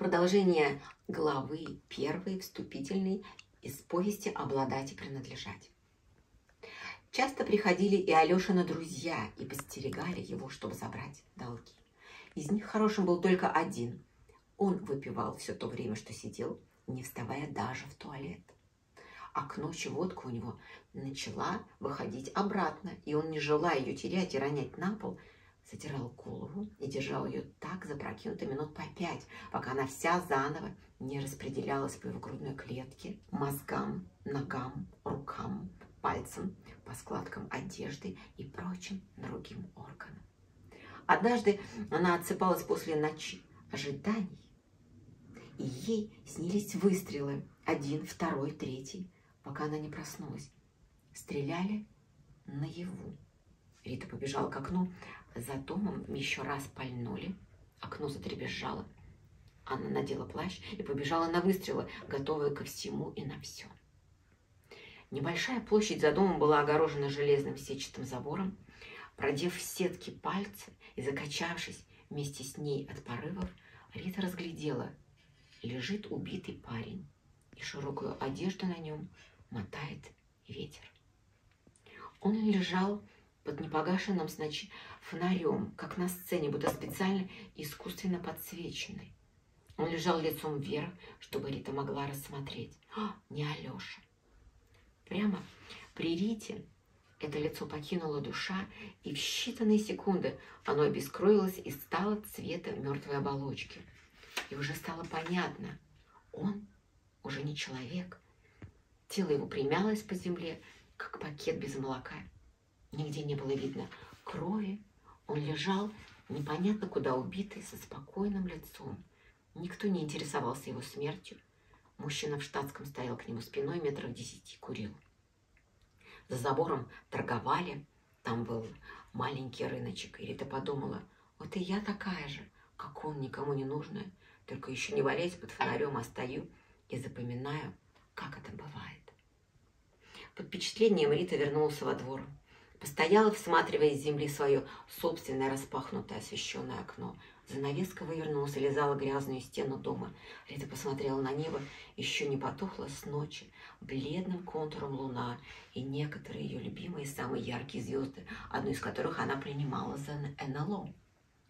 Продолжение главы первой вступительной из повести «Обладать и принадлежать». Часто приходили и Алешины друзья и постерегали его, чтобы забрать долги. Из них хорошим был только один. Он выпивал все то время, что сидел, не вставая даже в туалет. А к ночи водка у него начала выходить обратно, и он, не желая ее терять и ронять на пол, затирал голову и держал ее так запрокинуто минут по пять, пока она вся заново не распределялась по его грудной клетке, мозгам, ногам, рукам, пальцам, по складкам одежды и прочим другим органам. Однажды она отсыпалась после ночи ожиданий, и ей снились выстрелы, один, второй, третий, пока она не проснулась. Стреляли наяву. Рита побежала к окну, за домом еще раз пальнули, окно затребезжало. Анна надела плащ и побежала на выстрелы, готовая ко всему и на все. Небольшая площадь за домом была огорожена железным сетчатым забором. Продев в сетки пальцы и закачавшись вместе с ней от порывов, Рита разглядела. Лежит убитый парень, и широкую одежду на нем мотает ветер. Он лежал под непогашенным с ночи фонарем, как на сцене, будто специально искусственно подсвеченный. Он лежал лицом вверх, чтобы Рита могла рассмотреть. А, не Алеша. Прямо при Рите это лицо покинуло душа, и в считанные секунды оно обескровилось и стало цвета мертвой оболочки. И уже стало понятно, он уже не человек. Тело его примялось по земле, как пакет без молока. Нигде не было видно крови. Он лежал непонятно куда убитый, со спокойным лицом. Никто не интересовался его смертью. Мужчина в штатском стоял к нему спиной, метров десяти курил. За забором торговали. Там был маленький рыночек. И Рита подумала, вот и я такая же, как он, никому не нужная. Только еще не валяюсь под фонарем, а стою и запоминаю, как это бывает. Под впечатлением Рита вернулся во двор. Постояла, всматривая из земли свое собственное распахнутое освещенное окно. Занавеска вывернулась и лизала грязную стену дома. Рита посмотрела на небо, еще не потухло с ночи, бледным контуром луна и некоторые ее любимые самые яркие звезды, одну из которых она принимала за НЛО.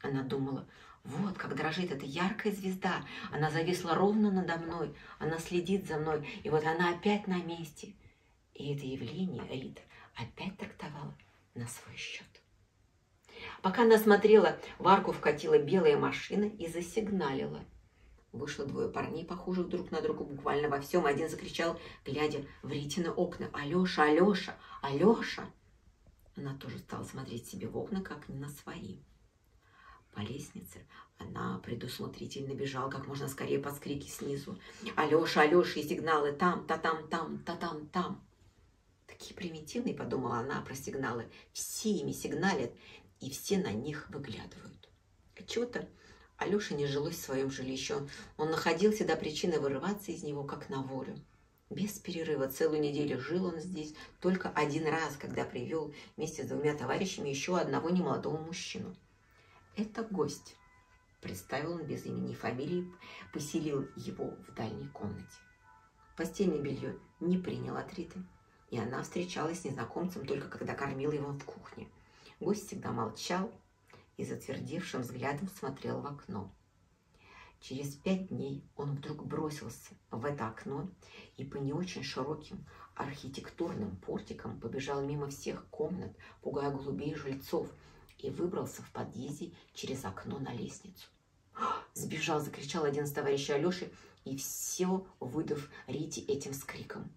Она думала, вот как дрожит эта яркая звезда, она зависла ровно надо мной, она следит за мной, и вот она опять на месте. И это явление Рита опять трактовала на свой счет. Пока она смотрела, в арку вкатила белая машина и засигналила. Вышло двое парней, похожих друг на друга буквально во всем. Один закричал, глядя в Ритины окна, «Алеша, Алеша, Алеша!» Она тоже стала смотреть себе в окна, как на свои. По лестнице она предусмотрительно бежала как можно скорее под скрики снизу. «Алеша, Алеша!» и сигналы «там, та-там, там, та-там, там!» Такие примитивные, подумала она про сигналы. Все ими сигналят, и все на них выглядывают. Отчего-то Алёше не жилось в своем жилище. Он находил всегда причины вырываться из него, как на волю. Без перерыва целую неделю жил он здесь только один раз, когда привел вместе с двумя товарищами еще одного немолодого мужчину. «Это гость», – представил он без имени и фамилии, поселил его в дальней комнате. Постельное белье не принял от Риты и она встречалась с незнакомцем только когда кормила его в кухне. Гость всегда молчал и затвердевшим взглядом смотрел в окно. Через пять дней он вдруг бросился в это окно и по не очень широким архитектурным портикам побежал мимо всех комнат, пугая голубей и жильцов, и выбрался в подъезде через окно на лестницу. Сбежал, закричал один из товарищей Алеши, и все выдав Рите этим скриком.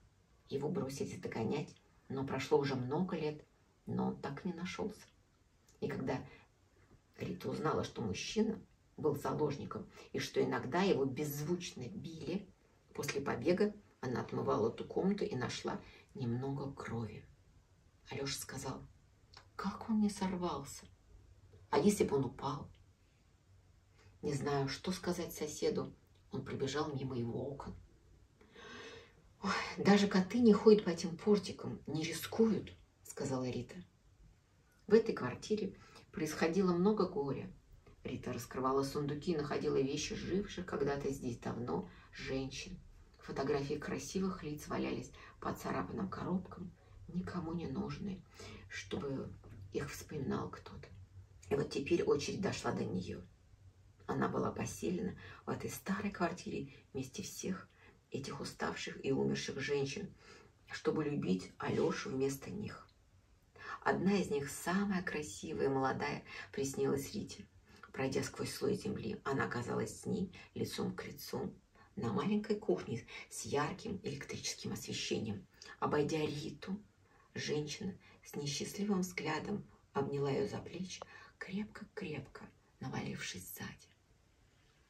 Его бросились догонять, но прошло уже много лет, но он так не нашелся. И когда Рита узнала, что мужчина был заложником и что иногда его беззвучно били, после побега она отмывала ту комнату и нашла немного крови. Алеша сказал, как он не сорвался? А если бы он упал? Не знаю, что сказать соседу. Он пробежал мимо его окон. Ой, даже коты не ходят по этим портикам, не рискуют, сказала Рита. В этой квартире происходило много горя. Рита раскрывала сундуки и находила вещи живших когда-то здесь давно женщин. Фотографии красивых лиц валялись по царапанным коробкам, никому не нужные, чтобы их вспоминал кто-то. И вот теперь очередь дошла до нее. Она была поселена в этой старой квартире вместе всех этих уставших и умерших женщин, чтобы любить Алешу вместо них. Одна из них, самая красивая и молодая, приснилась Рите. Пройдя сквозь слой земли, она оказалась с ней лицом к лицу на маленькой кухне с ярким электрическим освещением. Обойдя Риту, женщина с несчастливым взглядом обняла ее за плечи, крепко-крепко навалившись сзади.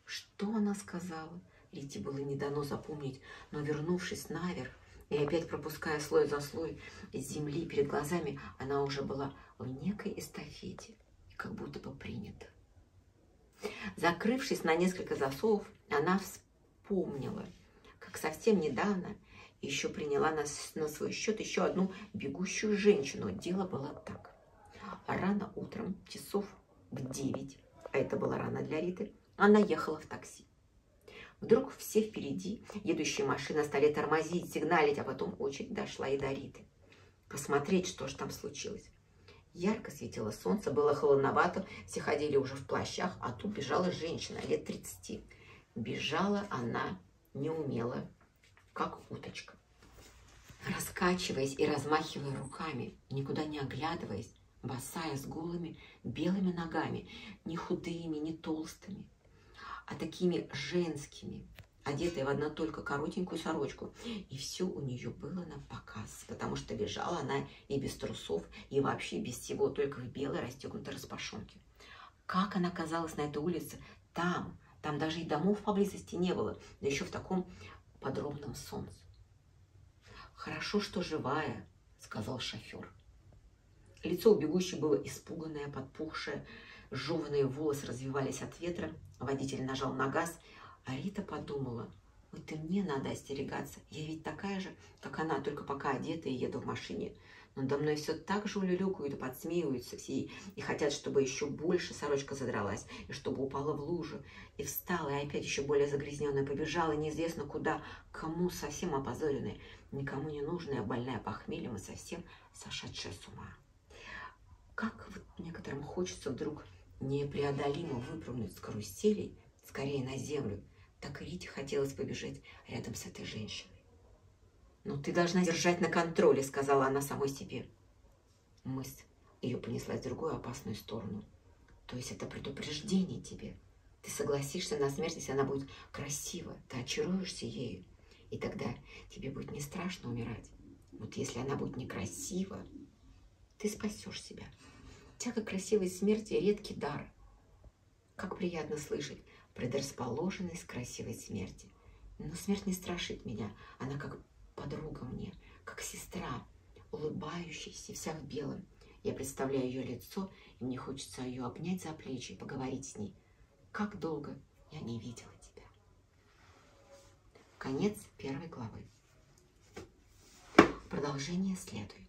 Что она сказала? Рите было не дано запомнить, но, вернувшись наверх и опять пропуская слой за слой земли перед глазами, она уже была в некой эстафете, как будто бы принята. Закрывшись на несколько засовов, она вспомнила, как совсем недавно еще приняла на, на свой счет еще одну бегущую женщину. Дело было так. Рано утром, часов в девять, а это было рано для Риты, она ехала в такси. Вдруг все впереди, едущие машины, стали тормозить, сигналить, а потом очередь дошла и до Риты. Посмотреть, что же там случилось. Ярко светило солнце, было холодновато, все ходили уже в плащах, а тут бежала женщина лет 30. Бежала она неумело, как уточка. Раскачиваясь и размахивая руками, никуда не оглядываясь, босая с голыми белыми ногами, не худыми, не толстыми, а такими женскими, одетая в одну только коротенькую сорочку. И все у нее было на показ, потому что бежала она и без трусов, и вообще без всего, только в белой расстегнутой распашонке. Как она оказалась на этой улице? Там, там даже и домов поблизости не было, да еще в таком подробном солнце. «Хорошо, что живая», — сказал шофер. Лицо у бегущей было испуганное, подпухшее, жеванные волосы развивались от ветра. Водитель нажал на газ, а Рита подумала, вот и мне надо остерегаться. Я ведь такая же, как она, только пока одета и еду в машине. Но до мной все так же улюлюкают и подсмеиваются все, и хотят, чтобы еще больше сорочка задралась, и чтобы упала в лужу, и встала, и опять еще более загрязненная, побежала неизвестно куда, кому совсем опозоренная, никому не нужная, больная похмельем и совсем сошедшая с ума. Как вот некоторым хочется вдруг непреодолимо выпрыгнуть с каруселей, скорее на землю, так Рите хотелось побежать рядом с этой женщиной. «Но ты должна держать на контроле», — сказала она самой себе. Мысль ее понеслась в другую опасную сторону. То есть это предупреждение тебе. Ты согласишься на смерть, если она будет красива, ты очаруешься ею, и тогда тебе будет не страшно умирать. Вот если она будет некрасива, ты спасешь себя. Тяга красивой смерти – редкий дар. Как приятно слышать предрасположенность к красивой смерти. Но смерть не страшит меня, она как подруга мне, как сестра, улыбающаяся, вся в белом. Я представляю ее лицо, и мне хочется ее обнять за плечи и поговорить с ней. Как долго я не видела тебя. Конец первой главы. Продолжение следует.